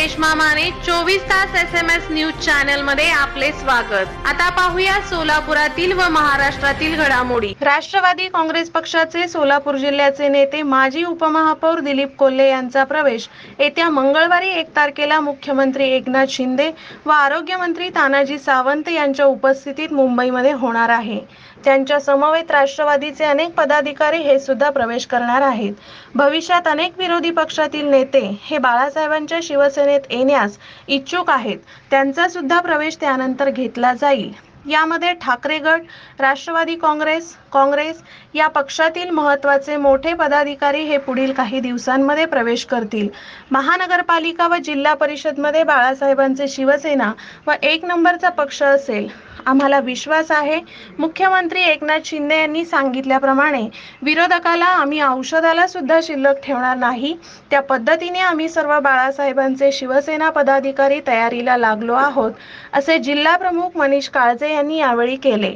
रेश्मा माने चोवीस तास S M S news चॅनलमध्ये आपले स्वागत. आता पाहूया सोलापुरातील व महाराष्ट्रातील घडामोडी. राष्ट्रवादी काँग्रेस पक्षाचे सोलापूर जिल्ह्याचे नेते माजी उपमहापौर दिलीप कोल्हे यांचा प्रवेश. येत्या मंगळवारी एक तारखेला मुख्यमंत्री एकनाथ शिंदे व आरोग्यमंत्री तानाजी सावंत यांच्या उपस्थितीत मुंबईमध्ये होणार आहे. त्यांच्या समवेत राष्ट्रवादीचे अनेक पदाधिकारी हे सुद्धा प्रवेश करणार आहेत. भविष्यात अनेक विरोधी पक्षातील नेते हे बाळासाहेबांच्या शिवसेने शिवसेनेत येण्यास इच्छुक आहेत. त्यांचा सुद्धा प्रवेश त्यानंतर घेतला जाईल. यामध्ये ठाकरे गट राष्ट्रवादी काँग्रेस काँग्रेस या पक्षातील महत्त्वाचे मोठे पदाधिकारी हे पुढील काही दिवसांमध्ये प्रवेश करतील. महानगरपालिका व जिल्हा परिषदमध्ये बाळासाहेबांचे शिवसेना व एक नंबरचा पक्ष असेल. आम्हाला विश्वास आहे. मुख्यमंत्री एकनाथ शिंदे यांनी सांगितल्याप्रमाणे विरोधकाला आम्ही औषधाला सुद्धा शिल्लक ठेवणार नाही. त्या पद्धतीने आम्ही सर्व बाळासाहेबांचे शिवसेना पदाधिकारी तयारीला लागलो आहोत असे जिल्हा प्रमुख मनीष काळजे यांनी यावेळी केले.